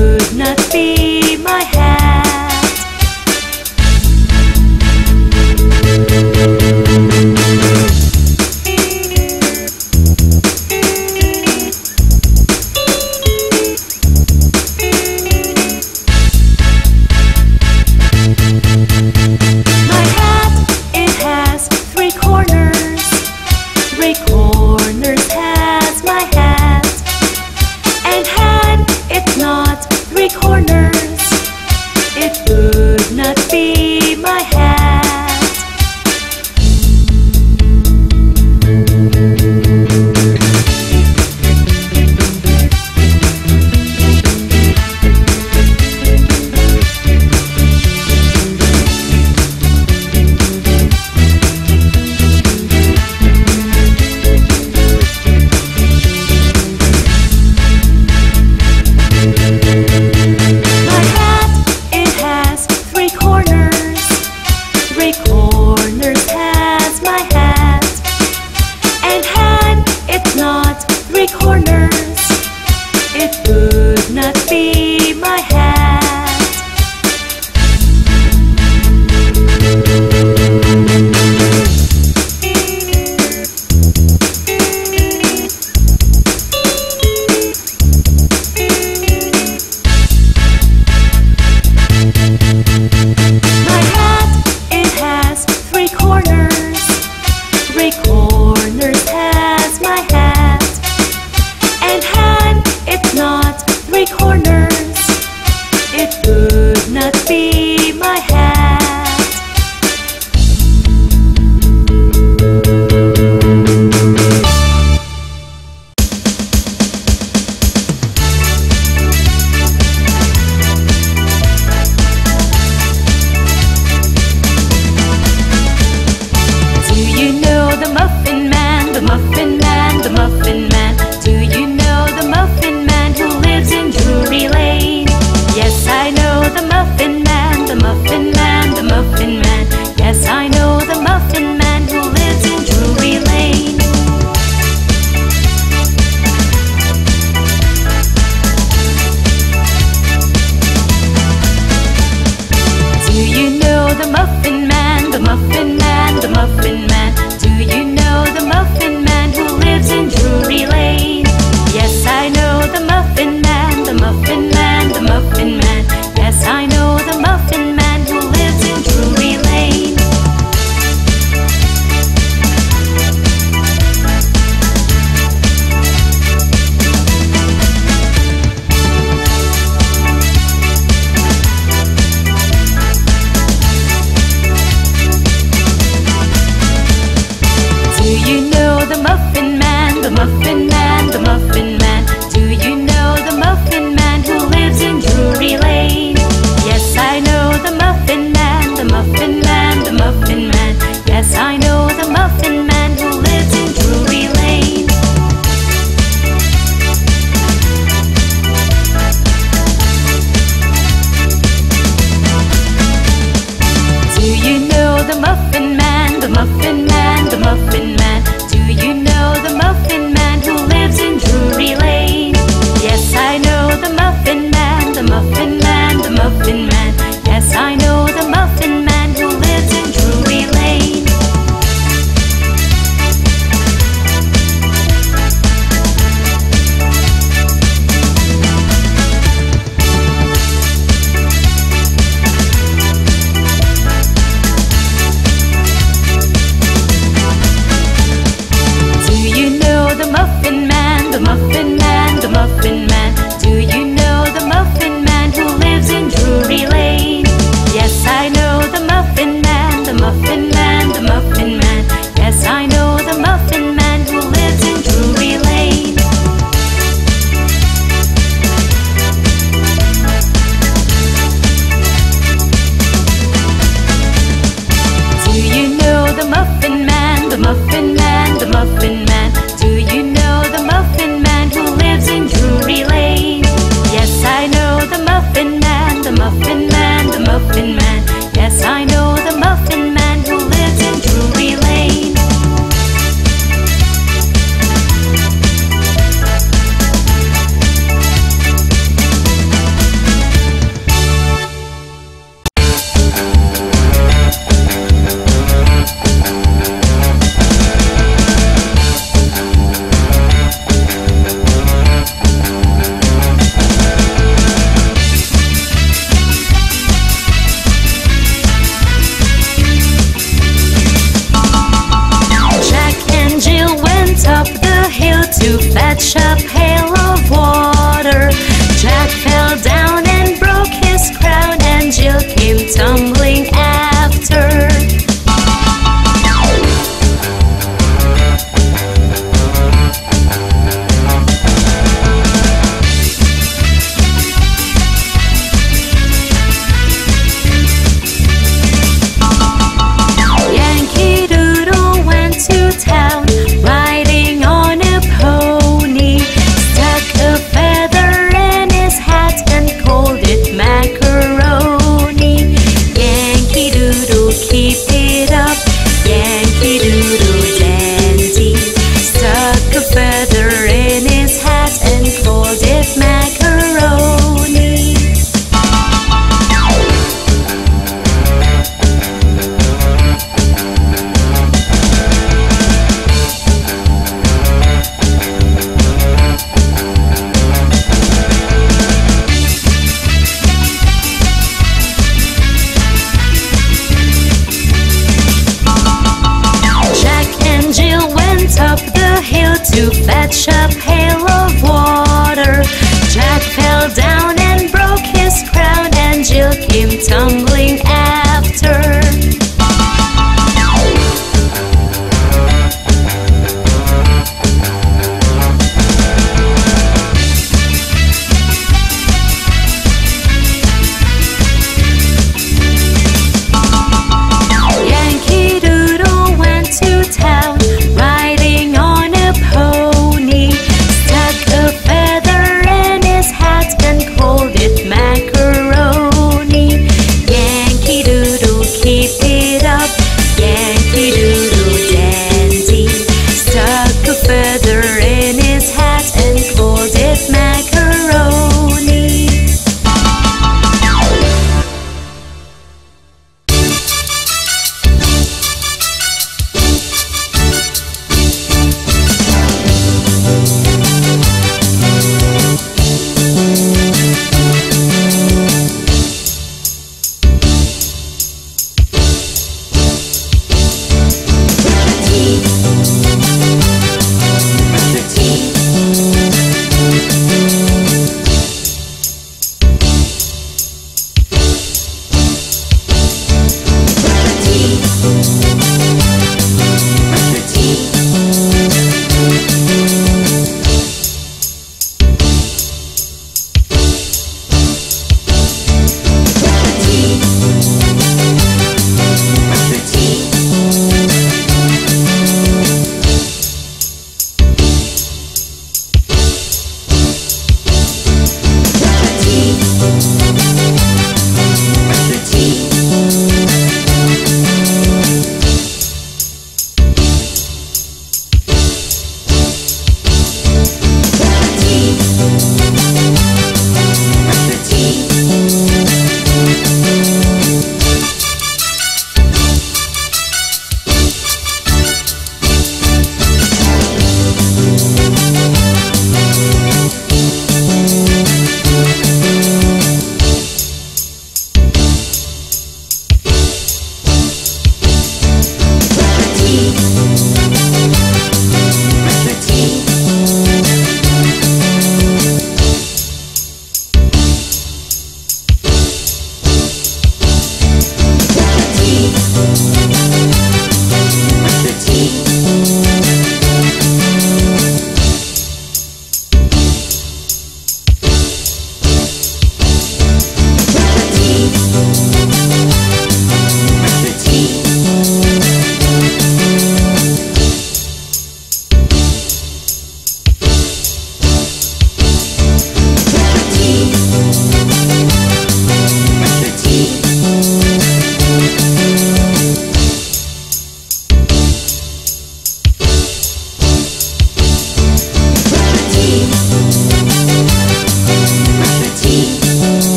it would not be my hat. To fetch came tumbling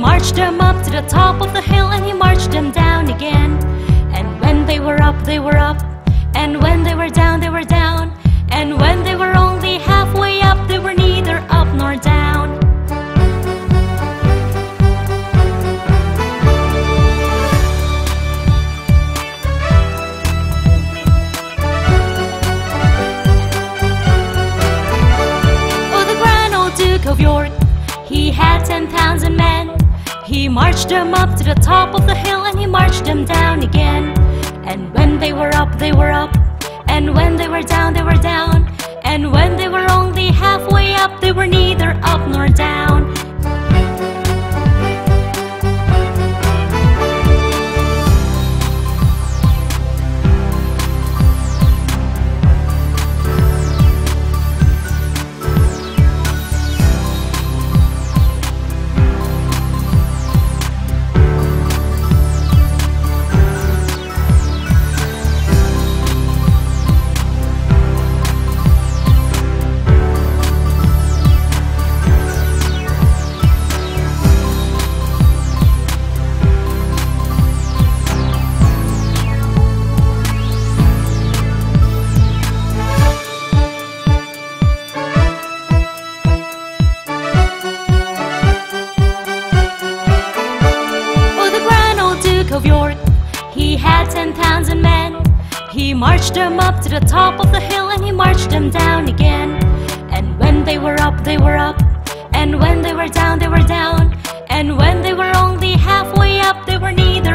marched them up to the top of the hill and he marched them down again. And when they were up, they were up. And when they were down, they were down. And when they were only halfway up, they were neither up nor down. Oh, the grand old Duke of York, he had ten thousand men. He marched them up to the top of the hill and he marched them down again. And when they were up, they were up. And when they were down, they were down. And when they were only halfway up, they were neither up nor down. To the top of the hill and he marched them down again. And when they were up, they were up. And when they were down, they were down. And when they were only halfway up, they were neither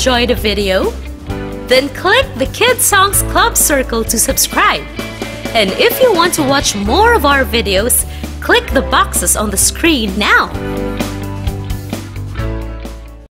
enjoy the video? Then click the Kids Songs Club circle to subscribe. And if you want to watch more of our videos, click the boxes on the screen now.